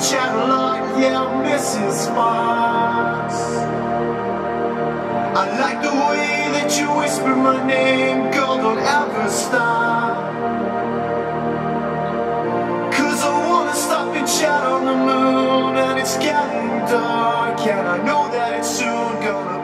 chat a yeah, Mrs. sparks. I like the way that you whisper my name, girl, don't ever stop. Cause I wanna stop and chat on the moon, and it's getting dark, and I know that it's soon gonna